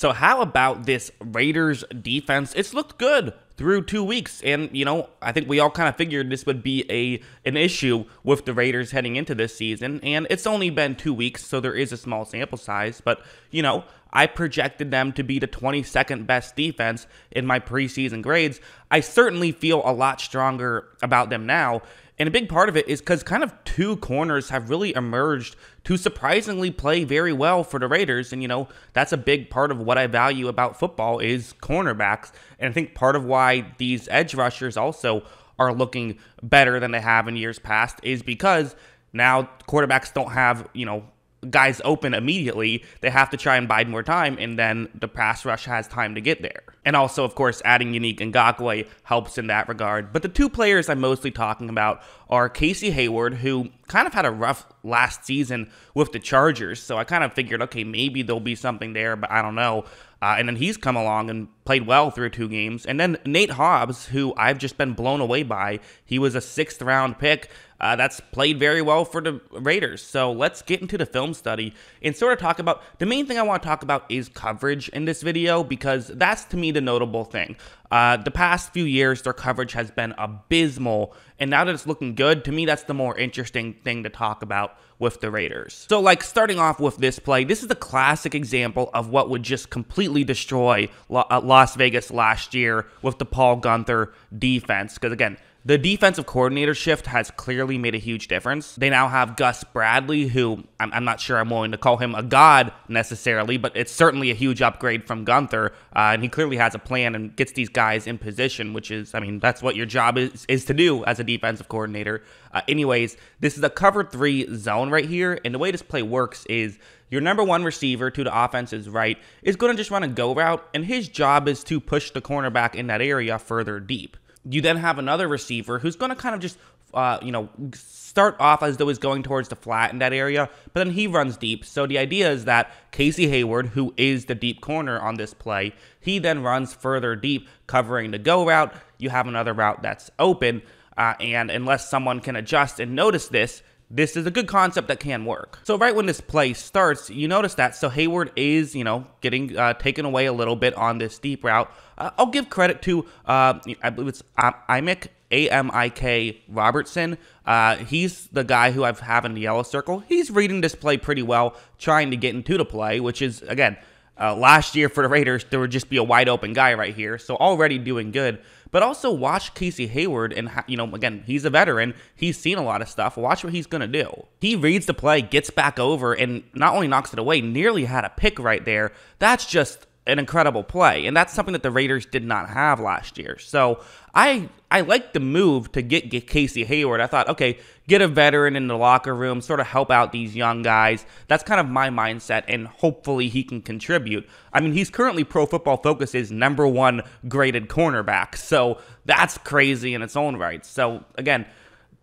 So, how about this Raiders defense? It's looked good through two weeks. And, you know, I think we all kind of figured this would be a an issue with the Raiders heading into this season. And it's only been two weeks, so there is a small sample size. But, you know, I projected them to be the 22nd best defense in my preseason grades. I certainly feel a lot stronger about them now. And a big part of it is because kind of two corners have really emerged to surprisingly play very well for the Raiders. And, you know, that's a big part of what I value about football is cornerbacks. And I think part of why these edge rushers also are looking better than they have in years past is because now quarterbacks don't have, you know, guys open immediately, they have to try and bide more time, and then the pass rush has time to get there. And also, of course, adding Yannick Ngakoue helps in that regard. But the two players I'm mostly talking about are Casey Hayward, who kind of had a rough last season with the Chargers. So I kind of figured, okay, maybe there'll be something there, but I don't know. Uh, and then he's come along and played well through two games. And then Nate Hobbs, who I've just been blown away by, he was a sixth round pick. Uh, that's played very well for the Raiders. So let's get into the film study and sort of talk about the main thing I want to talk about is coverage in this video because that's to me the notable thing. Uh, the past few years, their coverage has been abysmal, and now that it's looking good, to me, that's the more interesting thing to talk about with the Raiders. So, like, starting off with this play, this is a classic example of what would just completely destroy uh, Las Vegas last year with the Paul Guenther defense. Because, again, the defensive coordinator shift has clearly made a huge difference. They now have Gus Bradley, who I'm, I'm not sure I'm willing to call him a god necessarily, but it's certainly a huge upgrade from Guenther. Uh, and he clearly has a plan and gets these guys in position, which is, I mean, that's what your job is, is to do as a defensive coordinator. Uh, anyways, this is a cover three zone right here. And the way this play works is your number one receiver to the offense's right is going to just run a go route, and his job is to push the cornerback in that area further deep. You then have another receiver who's going to kind of just, uh, you know, start off as though he's going towards the flat in that area, but then he runs deep. So the idea is that Casey Hayward, who is the deep corner on this play, he then runs further deep, covering the go route. You have another route that's open. Uh, and unless someone can adjust and notice this, this is a good concept that can work. So right when this play starts, you notice that. So Hayward is, you know, getting uh, taken away a little bit on this deep route. Uh, I'll give credit to, uh, I believe it's Amik, A-M-I-K Robertson. Uh, he's the guy who I've have in the yellow circle. He's reading this play pretty well, trying to get into the play, which is, again, uh, last year for the Raiders, there would just be a wide open guy right here. So already doing good. But also watch Casey Hayward, and you know, again, he's a veteran. He's seen a lot of stuff. Watch what he's gonna do. He reads the play, gets back over, and not only knocks it away, nearly had a pick right there. That's just an incredible play, and that's something that the Raiders did not have last year. So I I like the move to get, get Casey Hayward. I thought, okay, get a veteran in the locker room, sort of help out these young guys. That's kind of my mindset, and hopefully he can contribute. I mean, he's currently Pro Football Focus's number one graded cornerback, so that's crazy in its own right. So again,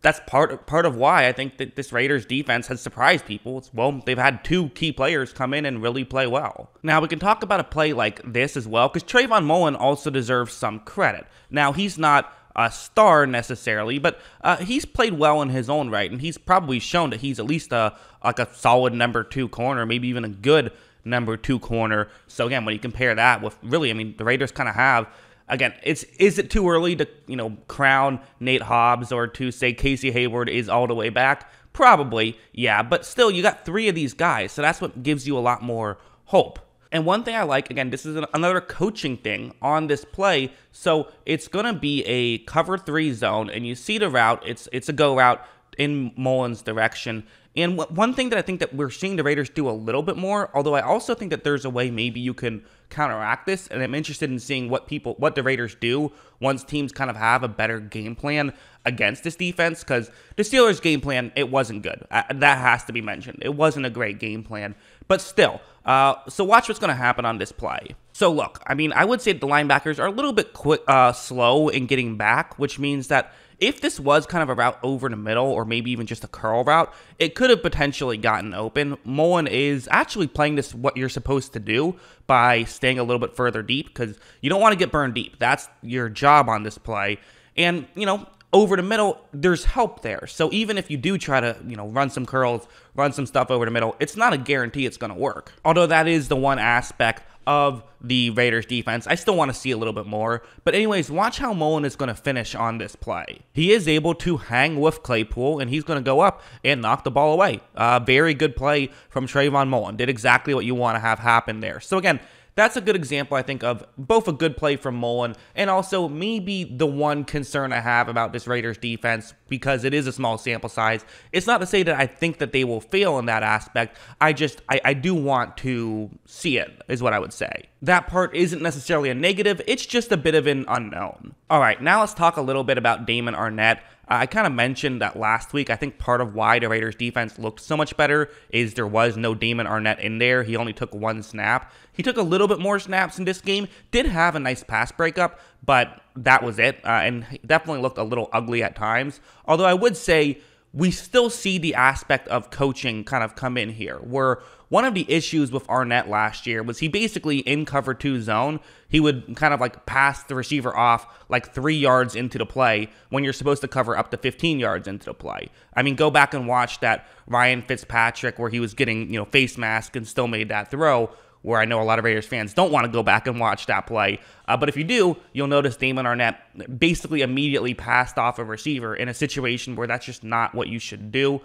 that's part part of why I think that this Raiders defense has surprised people. It's, well, they've had two key players come in and really play well. Now we can talk about a play like this as well, because Trayvon Mullen also deserves some credit. Now he's not a star necessarily, but uh, he's played well in his own right, and he's probably shown that he's at least a like a solid number two corner, maybe even a good number two corner. So again, when you compare that with really, I mean, the Raiders kind of have again, it's is it too early to you know crown Nate Hobbs or to say Casey Hayward is all the way back? Probably, yeah, but still, you got three of these guys, so that's what gives you a lot more hope. And one thing I like, again, this is an, another coaching thing on this play. So it's gonna be a cover three zone, and you see the route. It's it's a go route in Mullen's direction. And one thing that I think that we're seeing the Raiders do a little bit more, although I also think that there's a way maybe you can counteract this, and I'm interested in seeing what people, what the Raiders do once teams kind of have a better game plan against this defense, because the Steelers' game plan it wasn't good. Uh, that has to be mentioned. It wasn't a great game plan, but still. Uh, so watch what's going to happen on this play. So look, I mean, I would say the linebackers are a little bit quick, uh, slow in getting back, which means that if this was kind of a route over the middle or maybe even just a curl route, it could have potentially gotten open. Mullen is actually playing this what you're supposed to do by staying a little bit further deep because you don't want to get burned deep. That's your job on this play. And, you know, over the middle, there's help there. So even if you do try to, you know, run some curls, run some stuff over the middle, it's not a guarantee it's going to work. Although that is the one aspect of the Raiders defense. I still want to see a little bit more. But, anyways, watch how Mullen is going to finish on this play. He is able to hang with Claypool, and he's going to go up and knock the ball away. Uh, very good play from Trayvon Mullen. Did exactly what you want to have happen there. So, again, that's a good example, I think, of both a good play from Mullen and also maybe the one concern I have about this Raiders defense because it is a small sample size. It's not to say that I think that they will fail in that aspect. I just, I, I do want to see it, is what I would say. That part isn't necessarily a negative, it's just a bit of an unknown. All right, now let's talk a little bit about Damon Arnette. I kind of mentioned that last week. I think part of why the Raiders defense looked so much better is there was no Damon Arnette in there. He only took one snap. He took a little bit more snaps in this game, did have a nice pass breakup, but that was it. Uh, and definitely looked a little ugly at times. Although I would say we still see the aspect of coaching kind of come in here, where one of the issues with Arnette last year was he basically in cover two zone, he would kind of like pass the receiver off like three yards into the play when you're supposed to cover up to 15 yards into the play. I mean, go back and watch that Ryan Fitzpatrick where he was getting, you know, face mask and still made that throw where I know a lot of Raiders fans don't want to go back and watch that play. Uh, but if you do, you'll notice Damon Arnette basically immediately passed off a receiver in a situation where that's just not what you should do.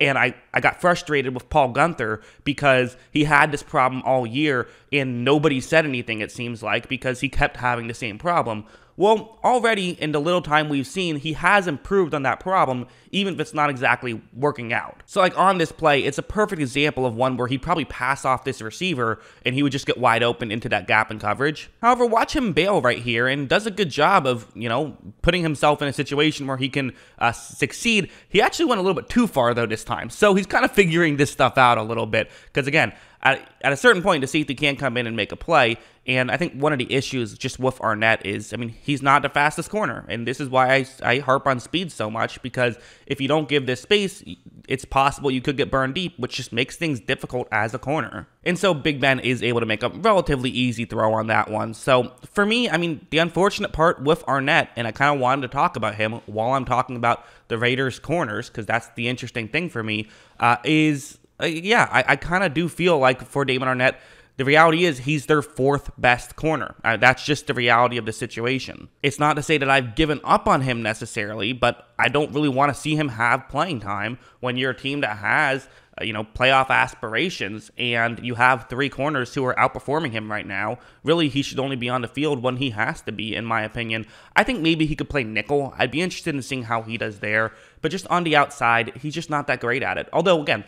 And I, I got frustrated with Paul Guenther because he had this problem all year and nobody said anything, it seems like, because he kept having the same problem. Well, already in the little time we've seen, he has improved on that problem, even if it's not exactly working out. So, like on this play, it's a perfect example of one where he'd probably pass off this receiver and he would just get wide open into that gap in coverage. However, watch him bail right here and does a good job of, you know, putting himself in a situation where he can uh, succeed. He actually went a little bit too far, though, this time. So, he's kind of figuring this stuff out a little bit. Because, again, at, at a certain point, the safety can come in and make a play. And I think one of the issues just with Arnette is, I mean, he's not the fastest corner. And this is why I, I harp on speed so much because if you don't give this space, it's possible you could get burned deep, which just makes things difficult as a corner. And so Big Ben is able to make a relatively easy throw on that one. So for me, I mean, the unfortunate part with Arnette, and I kind of wanted to talk about him while I'm talking about the Raiders' corners, because that's the interesting thing for me, uh, is uh, yeah, I, I kind of do feel like for Damon Arnette, the reality is he's their fourth best corner. Uh, that's just the reality of the situation. It's not to say that I've given up on him necessarily, but I don't really want to see him have playing time when you're a team that has, uh, you know, playoff aspirations and you have three corners who are outperforming him right now. Really, he should only be on the field when he has to be, in my opinion. I think maybe he could play nickel. I'd be interested in seeing how he does there, but just on the outside, he's just not that great at it. Although, again,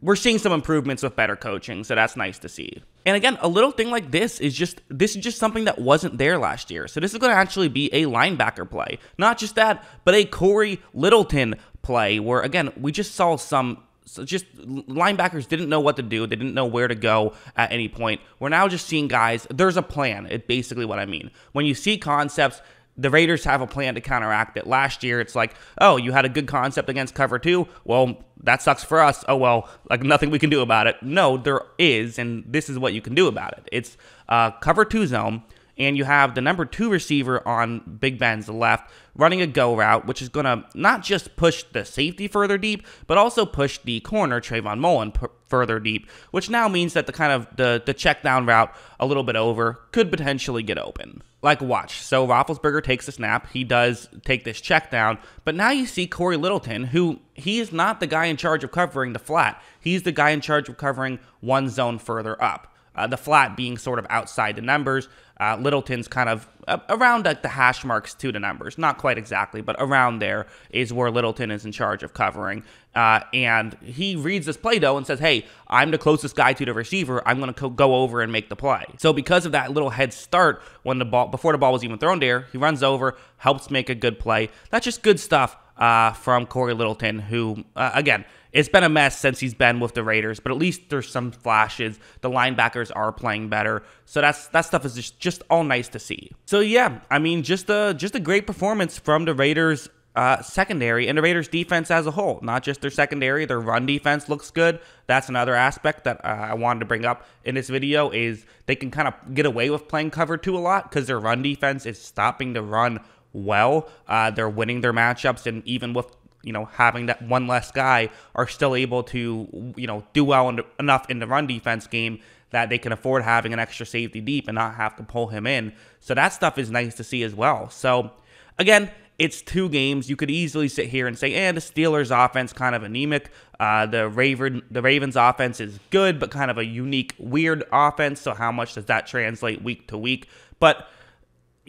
we're seeing some improvements with better coaching, so that's nice to see. And again, a little thing like this is just this is just something that wasn't there last year. So this is going to actually be a linebacker play. Not just that, but a Cory Littleton play where again, we just saw some so just linebackers didn't know what to do. They didn't know where to go at any point. We're now just seeing guys, there's a plan. It basically what I mean. When you see concepts the Raiders have a plan to counteract it. Last year, it's like, oh, you had a good concept against cover two. Well, that sucks for us. Oh, well, like nothing we can do about it. No, there is, and this is what you can do about it. It's uh, cover two zone, and you have the number two receiver on Big Ben's left running a go route, which is going to not just push the safety further deep, but also push the corner, Trayvon Mullen, further deep, which now means that the kind of the, the check down route a little bit over could potentially get open. Like, watch. So Roethlisberger takes the snap. He does take this check down, but now you see Cory Littleton, who he is not the guy in charge of covering the flat. He's the guy in charge of covering one zone further up. Uh, the flat being sort of outside the numbers. Uh, Littleton's kind of uh, around like the hash marks to the numbers, not quite exactly, but around there is where Littleton is in charge of covering. Uh, and he reads this play though and says, "Hey, I'm the closest guy to the receiver. I'm going to go over and make the play." So because of that little head start when the ball before the ball was even thrown there, he runs over, helps make a good play. That's just good stuff uh, from Cory Littleton, who uh, again it's been a mess since he's been with the Raiders, but at least there's some flashes. The linebackers are playing better, so that's that stuff is just, just all nice to see. So yeah, I mean, just a just a great performance from the Raiders uh, secondary and the Raiders defense as a whole. Not just their secondary, their run defense looks good. That's another aspect that uh, I wanted to bring up in this video is they can kind of get away with playing cover two a lot because their run defense is stopping the run well. Uh, they're winning their matchups, and even with you know, having that one less guy are still able to, you know, do well in, enough in the run defense game that they can afford having an extra safety deep and not have to pull him in. So that stuff is nice to see as well. So again, it's two games. You could easily sit here and say, "And eh, the Steelers' offense kind of anemic. Uh, the Raven, the Ravens' offense is good, but kind of a unique, weird offense. So how much does that translate week to week?" But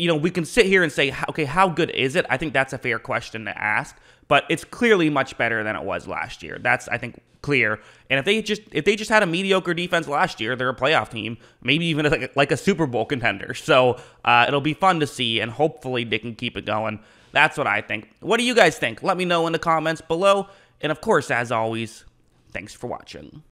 you know, we can sit here and say, "Okay, how good is it?" I think that's a fair question to ask. But it's clearly much better than it was last year. That's I think clear. And if they just if they just had a mediocre defense last year, they're a playoff team, maybe even like a, like a Super Bowl contender. So uh, it'll be fun to see, and hopefully they can keep it going. That's what I think. What do you guys think? Let me know in the comments below. And of course, as always, thanks for watching.